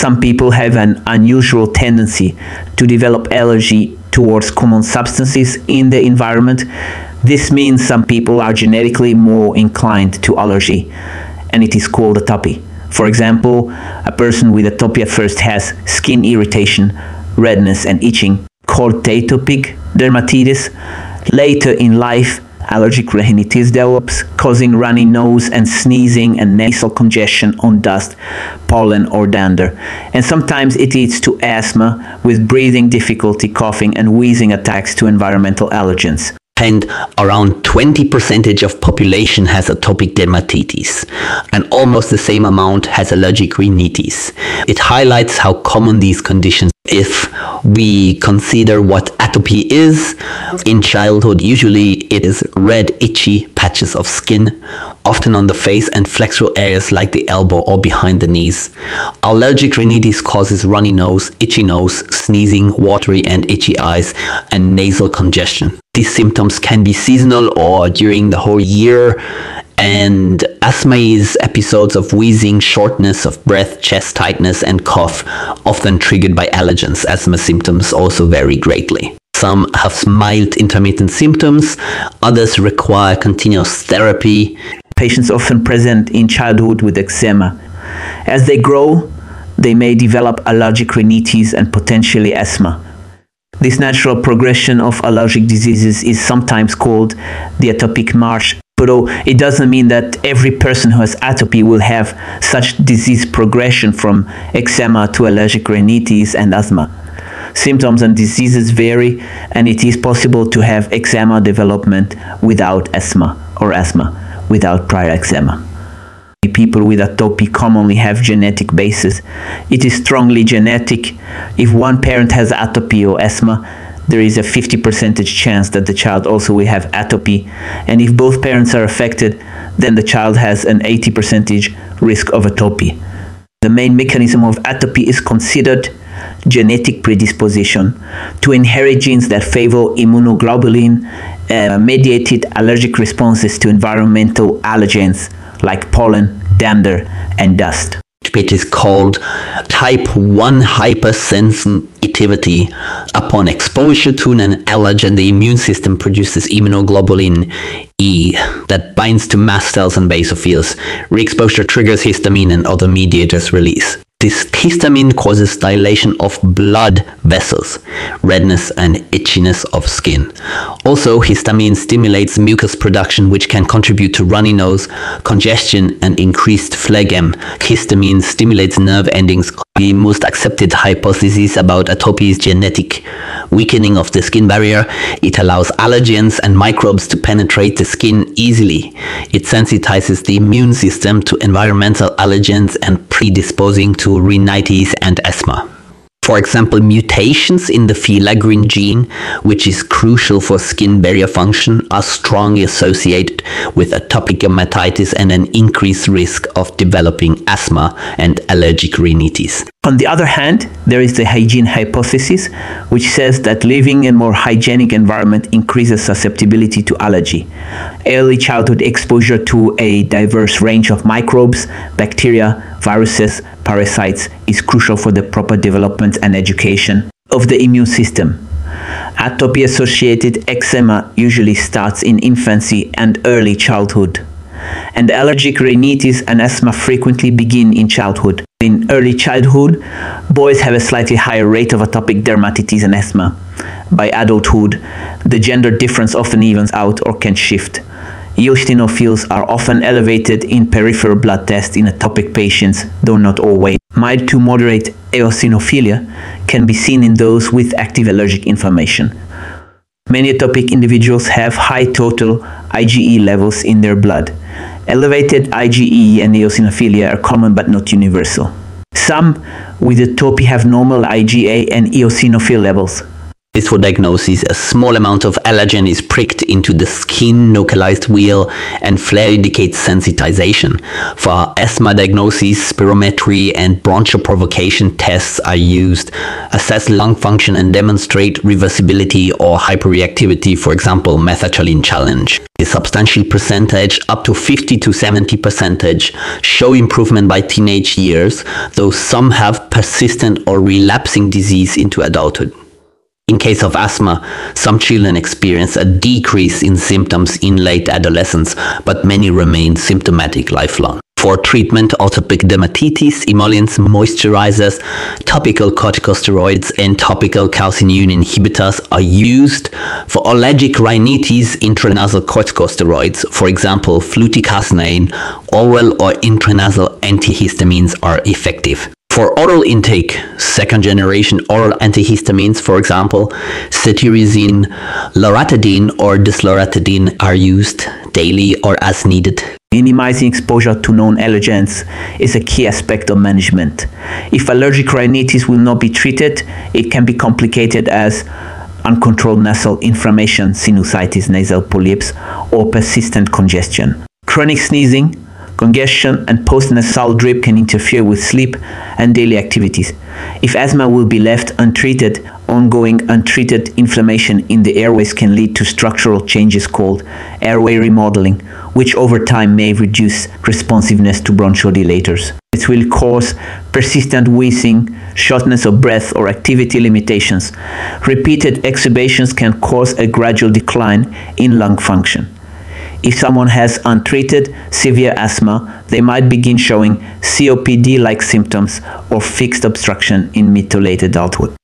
Some people have an unusual tendency to develop allergy towards common substances in the environment. This means some people are genetically more inclined to allergy, and it is called atopy. For example, a person with atopy at first has skin irritation, redness, and itching, called atopic dermatitis. Later in life, allergic rhinitis develops, causing runny nose and sneezing and nasal congestion on dust, pollen, or dander. And sometimes it leads to asthma with breathing difficulty, coughing, and wheezing attacks to environmental allergens and around 20% of population has atopic dermatitis and almost the same amount has allergic rhinitis. It highlights how common these conditions if we consider what atopy is, in childhood usually it is red itchy patches of skin, often on the face and flexural areas like the elbow or behind the knees. Allergic rhinitis causes runny nose, itchy nose, sneezing, watery and itchy eyes, and nasal congestion. These symptoms can be seasonal or during the whole year and asthma is episodes of wheezing, shortness of breath, chest tightness, and cough, often triggered by allergens. Asthma symptoms also vary greatly. Some have mild intermittent symptoms, others require continuous therapy. Patients often present in childhood with eczema. As they grow, they may develop allergic rhinitis and potentially asthma. This natural progression of allergic diseases is sometimes called the atopic march but it doesn't mean that every person who has atopy will have such disease progression from eczema to allergic rhinitis and asthma. Symptoms and diseases vary, and it is possible to have eczema development without asthma or asthma without prior eczema. People with atopy commonly have genetic basis. It is strongly genetic. If one parent has atopy or asthma, there is a 50 percentage chance that the child also will have atopy. And if both parents are affected, then the child has an 80 percentage risk of atopy. The main mechanism of atopy is considered genetic predisposition to inherit genes that favor immunoglobulin uh, mediated allergic responses to environmental allergens like pollen, dander, and dust. It is called type 1 hypersensitivity. Upon exposure to an allergen, the immune system produces immunoglobulin E that binds to mast cells and basophils. Re-exposure triggers histamine and other mediators release. This histamine causes dilation of blood vessels, redness and itchiness of skin. Also, histamine stimulates mucus production which can contribute to runny nose, congestion and increased phlegm. Histamine stimulates nerve endings. The most accepted hypothesis about atopy is genetic weakening of the skin barrier. It allows allergens and microbes to penetrate the skin easily. It sensitizes the immune system to environmental allergens and predisposing to rhinitis and asthma. For example, mutations in the filaggrin gene, which is crucial for skin barrier function, are strongly associated with atopic dermatitis and an increased risk of developing asthma and allergic rhinitis. On the other hand, there is the hygiene hypothesis, which says that living in a more hygienic environment increases susceptibility to allergy. Early childhood exposure to a diverse range of microbes, bacteria, viruses, parasites is crucial for the proper development and education of the immune system. Atopy associated eczema usually starts in infancy and early childhood. And allergic rhinitis and asthma frequently begin in childhood. In early childhood, boys have a slightly higher rate of atopic dermatitis and asthma. By adulthood, the gender difference often evens out or can shift. Eosinophils are often elevated in peripheral blood tests in atopic patients, though not always. Mild to moderate eosinophilia can be seen in those with active allergic inflammation. Many atopic individuals have high total IgE levels in their blood. Elevated IgE and eosinophilia are common but not universal. Some with atopy have normal IgE and eosinophil levels. Is for diagnosis. A small amount of allergen is pricked into the skin, localized wheal, and flare indicates sensitization. For asthma diagnosis, spirometry and bronchial provocation tests are used. Assess lung function and demonstrate reversibility or hyperreactivity, for example, methacholine challenge. A substantial percentage, up to 50 to 70 percentage, show improvement by teenage years, though some have persistent or relapsing disease into adulthood. In case of asthma, some children experience a decrease in symptoms in late adolescence, but many remain symptomatic lifelong. For treatment, atopic dermatitis, emollients, moisturizers, topical corticosteroids, and topical calcineurin inhibitors are used. For allergic rhinitis, intranasal corticosteroids, for example, fluticasone, oral or intranasal antihistamines are effective. For oral intake, second generation oral antihistamines, for example, cetirizine, loratadine or desloratadine are used daily or as needed. Minimizing exposure to known allergens is a key aspect of management. If allergic rhinitis will not be treated, it can be complicated as uncontrolled nasal inflammation, sinusitis, nasal polyps, or persistent congestion. Chronic sneezing, Congestion and post-nasal drip can interfere with sleep and daily activities. If asthma will be left untreated, ongoing untreated inflammation in the airways can lead to structural changes called airway remodeling, which over time may reduce responsiveness to bronchodilators. It will cause persistent wheezing, shortness of breath, or activity limitations. Repeated exacerbations can cause a gradual decline in lung function. If someone has untreated severe asthma, they might begin showing COPD like symptoms or fixed obstruction in mid to late adulthood.